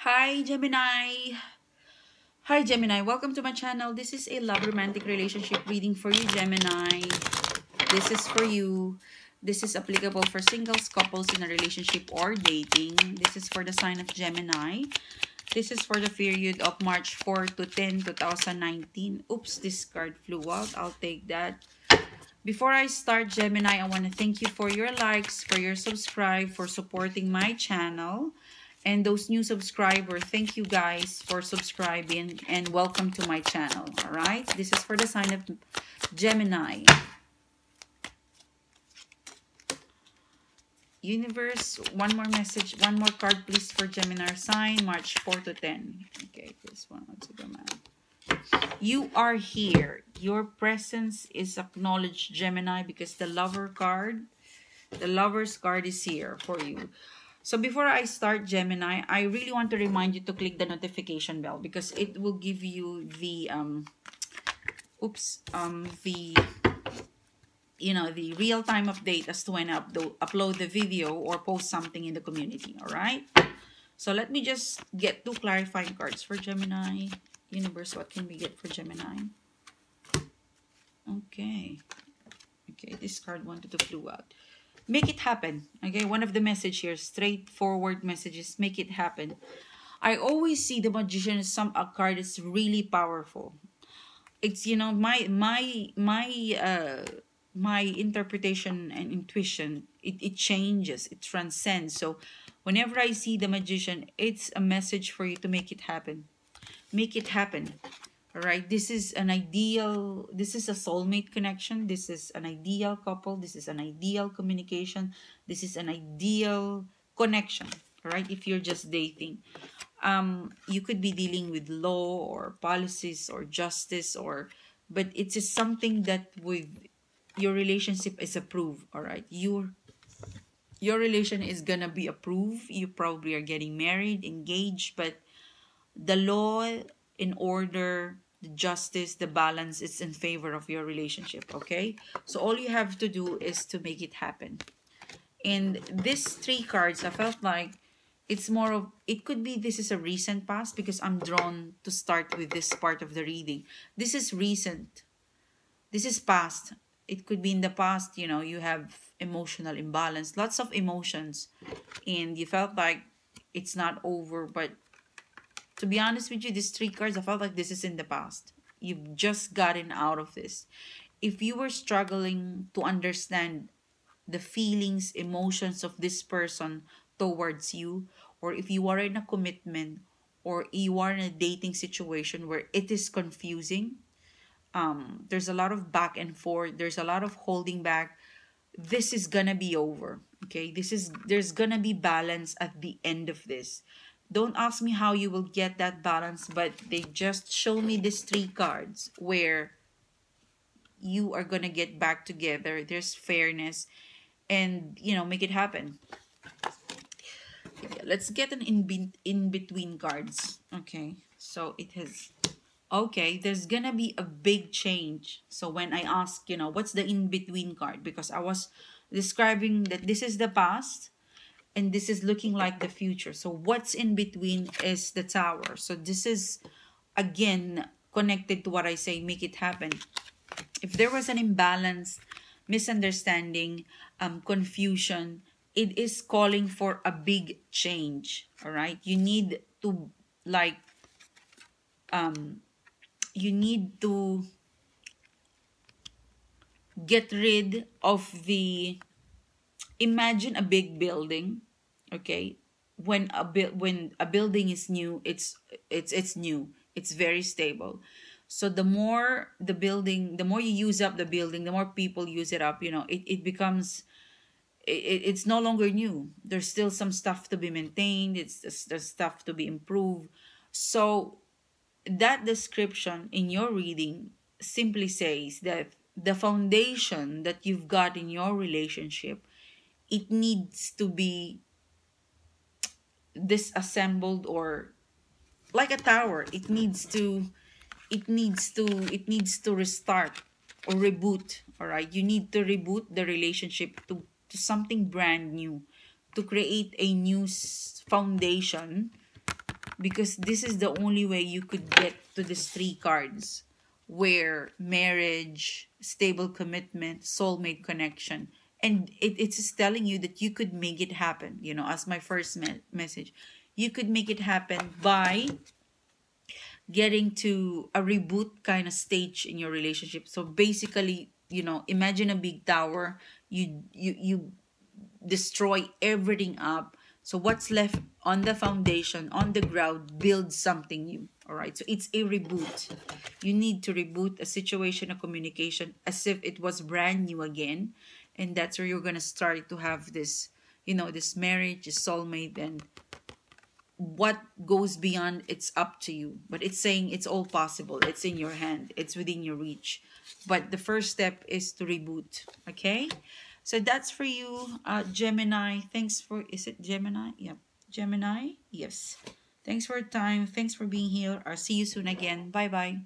Hi, Gemini. Hi, Gemini. Welcome to my channel. This is a love romantic relationship reading for you, Gemini. This is for you. This is applicable for singles, couples in a relationship or dating. This is for the sign of Gemini. This is for the period of March 4 to 10, 2019. Oops, this card flew out. I'll take that. Before I start, Gemini, I want to thank you for your likes, for your subscribe, for supporting my channel. And those new subscribers, thank you guys for subscribing and welcome to my channel. All right, this is for the sign of Gemini. Universe, one more message, one more card, please, for Gemini sign, March 4 to 10. Okay, this one, let's go, man. You are here. Your presence is acknowledged, Gemini, because the lover card, the lover's card is here for you. So before I start Gemini, I really want to remind you to click the notification bell because it will give you the um oops um the you know the real-time update as to when I upload the video or post something in the community all right? So let me just get two clarifying cards for Gemini. Universe what can we get for Gemini? Okay. Okay this card wanted to flew out make it happen okay? One of the message here straightforward messages make it happen. I always see the magician as some a card that's really powerful. It's you know my my my uh my interpretation and intuition it, it changes it transcends. So whenever i see the magician it's a message for you to make it happen. Make it happen right this is an ideal this is a soulmate connection. This is an ideal couple. This is an ideal communication. This is an ideal connection. Right if you're just dating. Um you could be dealing with law or policies or justice or but it's just something that with your relationship is approved. All right your your relation is gonna be approved. You probably are getting married engaged but the law in order the justice the balance it's in favor of your relationship okay? So all you have to do is to make it happen. And these three cards i felt like it's more of it could be this is a recent past because i'm drawn to start with this part of the reading. This is recent. This is past. It could be in the past you know you have emotional imbalance lots of emotions. And you felt like it's not over but to be honest with you, these three cards, I felt like this is in the past. You've just gotten out of this. If you were struggling to understand the feelings, emotions of this person towards you, or if you are in a commitment or you are in a dating situation where it is confusing, um, there's a lot of back and forth, there's a lot of holding back. This is gonna be over. Okay, this is there's gonna be balance at the end of this don't ask me how you will get that balance, but they just show me these three cards where you are going to get back together. There's fairness and, you know, make it happen. Let's get an in, be in between cards. Okay, so it has okay there's gonna be a big change so when i ask you know what's the in between card because i was describing that this is the past and this is looking like the future. So what's in between is the tower. So this is again connected to what I say, make it happen. If there was an imbalance, misunderstanding, um, confusion, it is calling for a big change. All right. You need to like um you need to get rid of the imagine a big building okay? When a bu- when a building is new it's it's it's new. It's very stable. So the more the building the more you use up the building the more people use it up you know it, it becomes it, it's no longer new. There's still some stuff to be maintained. It's there's stuff to be improved. So that description in your reading simply says that the foundation that you've got in your relationship it needs to be disassembled or like a tower it needs to it needs to it needs to restart or reboot all right you need to reboot the relationship to, to something brand new to create a new foundation because this is the only way you could get to these three cards where marriage, stable commitment, soulmate connection. And it, it's telling you that you could make it happen, you know, as my first me- message. You could make it happen by getting to a reboot kind of stage in your relationship. So basically, you know, imagine a big tower. You you you destroy everything up. So what's left on the foundation, on the ground, build something new. All right. So it's a reboot. You need to reboot a situation, a communication, as if it was brand new again, and that's where you're gonna start to have this, you know, this marriage, this soulmate, and what goes beyond it's up to you. But it's saying it's all possible. It's in your hand. It's within your reach. But the first step is to reboot okay? So that's for you uh gemini. Thanks for is it gemini? Yep. Gemini? Yes. Thanks for your time. Thanks for being here. I'll see you soon again. Bye bye